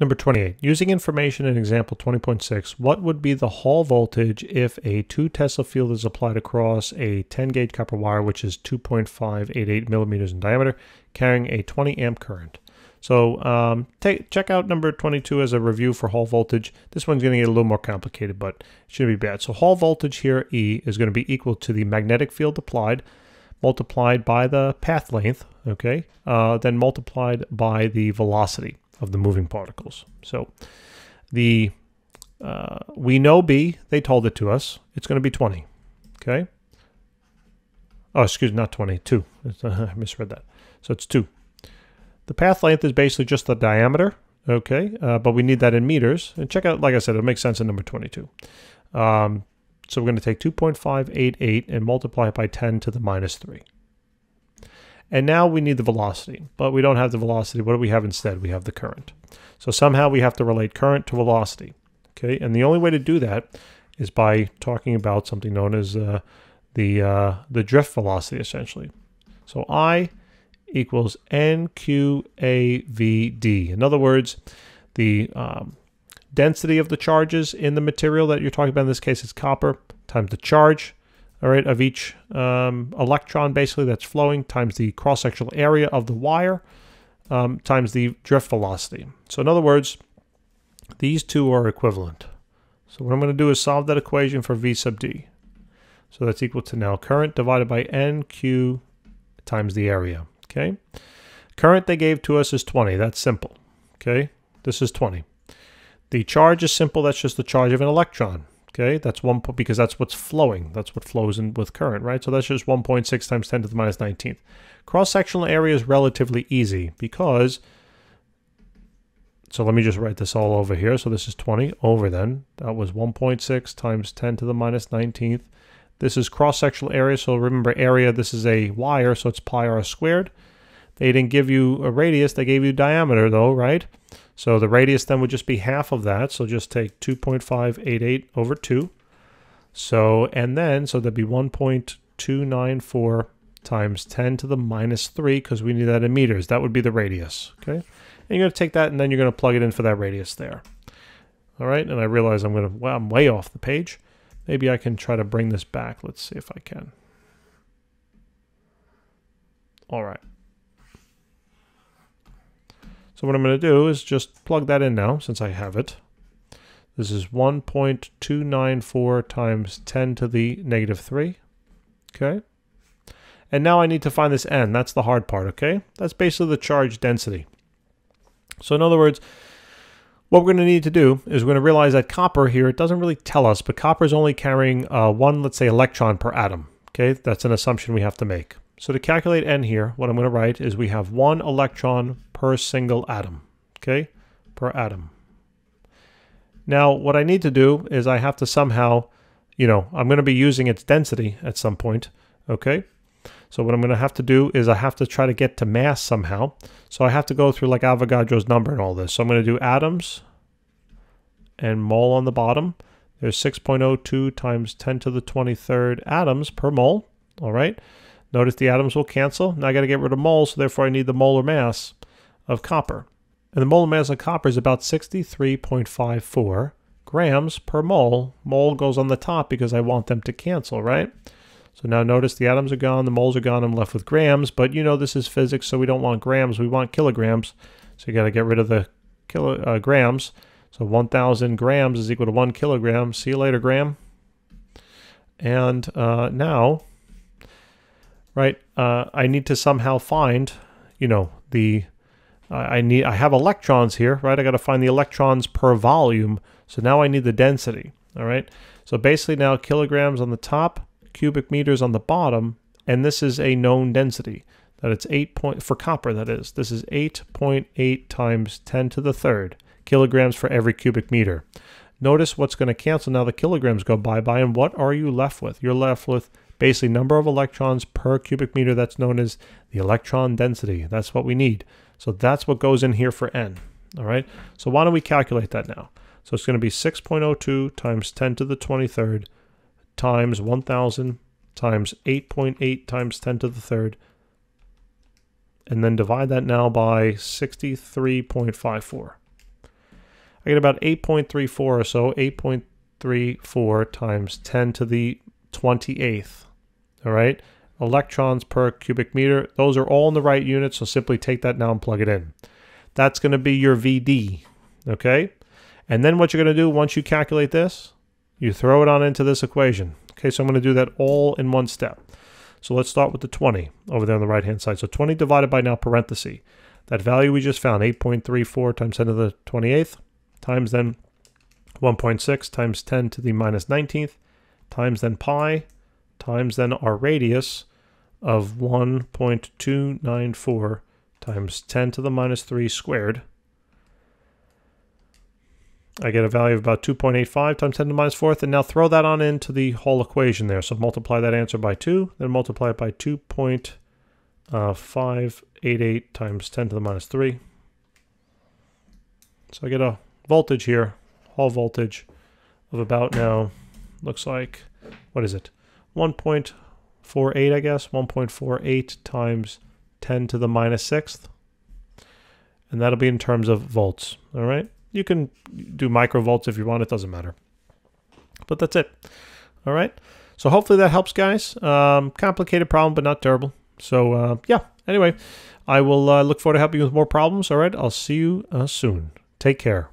Number 28. Using information in example 20.6, what would be the Hall voltage if a 2 Tesla field is applied across a 10 gauge copper wire, which is 2.588 millimeters in diameter, carrying a 20 amp current? So um, take, check out number 22 as a review for Hall voltage. This one's going to get a little more complicated, but it shouldn't be bad. So Hall voltage here, E, is going to be equal to the magnetic field applied multiplied by the path length, okay, uh, then multiplied by the velocity of the moving particles. So the uh, we know B, they told it to us. It's going to be 20. Okay. Oh, excuse me, not 20, 2. I misread that. So it's 2. The path length is basically just the diameter. Okay. Uh, but we need that in meters. And check out, like I said, it makes sense in number 22. Um, so we're going to take 2.588 and multiply it by 10 to the minus 3. And now we need the velocity, but we don't have the velocity. What do we have instead? We have the current. So somehow we have to relate current to velocity. Okay, and the only way to do that is by talking about something known as uh, the uh, the drift velocity, essentially. So I equals nqavd. In other words, the um, density of the charges in the material that you're talking about in this case is copper times the charge all right, of each um, electron basically that's flowing times the cross-sectional area of the wire um, times the drift velocity. So in other words, these two are equivalent. So what I'm going to do is solve that equation for V sub D. So that's equal to now current divided by NQ times the area, okay? Current they gave to us is 20, that's simple, okay? This is 20. The charge is simple, that's just the charge of an electron. Okay, that's one point because that's what's flowing. That's what flows in with current, right? So that's just 1.6 times 10 to the minus 19th. Cross-sectional area is relatively easy because, so let me just write this all over here. So this is 20 over then. That was 1.6 times 10 to the minus 19th. This is cross-sectional area. So remember area, this is a wire, so it's pi r squared. They didn't give you a radius, they gave you diameter though, right? So the radius then would just be half of that. So just take 2.588 over 2. So, and then, so that'd be 1.294 times 10 to the minus 3 because we need that in meters. That would be the radius, okay? And you're going to take that and then you're going to plug it in for that radius there. All right, and I realize I'm going to, well, I'm way off the page. Maybe I can try to bring this back. Let's see if I can. All right. So what I'm going to do is just plug that in now since I have it. This is 1.294 times 10 to the negative 3. Okay. And now I need to find this n. That's the hard part, okay? That's basically the charge density. So in other words, what we're going to need to do is we're going to realize that copper here, it doesn't really tell us, but copper is only carrying uh, one, let's say, electron per atom. Okay, that's an assumption we have to make. So to calculate n here, what I'm going to write is we have one electron per single atom, okay, per atom. Now, what I need to do is I have to somehow, you know, I'm going to be using its density at some point, okay? So what I'm going to have to do is I have to try to get to mass somehow. So I have to go through like Avogadro's number and all this. So I'm going to do atoms and mole on the bottom. There's 6.02 times 10 to the 23rd atoms per mole, all right? Notice the atoms will cancel. Now I got to get rid of moles, so therefore I need the molar mass of copper. And the molar mass of copper is about 63.54 grams per mole. Mole goes on the top because I want them to cancel, right? So now notice the atoms are gone, the moles are gone, I'm left with grams, but you know this is physics, so we don't want grams, we want kilograms. So you got to get rid of the kilograms. Uh, so 1,000 grams is equal to 1 kilogram. See you later, gram. And uh, now, right, uh, I need to somehow find, you know, the I need I have electrons here, right? I got to find the electrons per volume. So now I need the density, all right? So basically now kilograms on the top, cubic meters on the bottom, and this is a known density that it's 8 point for copper that is. This is 8.8 times 10 to the third kilograms for every cubic meter. Notice what's going to cancel now the kilograms go bye bye and what are you left with? You're left with basically number of electrons per cubic meter that's known as the electron density. That's what we need. So that's what goes in here for n. All right. So why don't we calculate that now? So it's going to be 6.02 times 10 to the 23rd times 1,000 times 8.8 times 10 to the third. and then divide that now by 63.54. I get about 8.34 or so, 8.34 times 10 to the 28th. All right, electrons per cubic meter. Those are all in the right unit, so simply take that now and plug it in. That's going to be your VD, okay? And then what you're going to do once you calculate this, you throw it on into this equation. Okay, so I'm going to do that all in one step. So let's start with the 20 over there on the right-hand side. So 20 divided by now parenthesis. That value we just found, 8.34 times 10 to the 28th, times then 1.6 times 10 to the minus 19th, times then pi, times then our radius of 1.294 times 10 to the minus 3 squared. I get a value of about 2.85 times 10 to the minus minus fourth, and now throw that on into the whole equation there. So multiply that answer by 2, then multiply it by 2.588 uh, times 10 to the minus 3. So I get a voltage here, hall voltage of about now, looks like, what is it? 1.48, I guess, 1.48 times 10 to the minus sixth. And that'll be in terms of volts, all right? You can do microvolts if you want, it doesn't matter. But that's it, all right? So hopefully that helps, guys. Um, complicated problem, but not terrible. So uh, yeah, anyway, I will uh, look forward to helping you with more problems, all right? I'll see you uh, soon. Take care.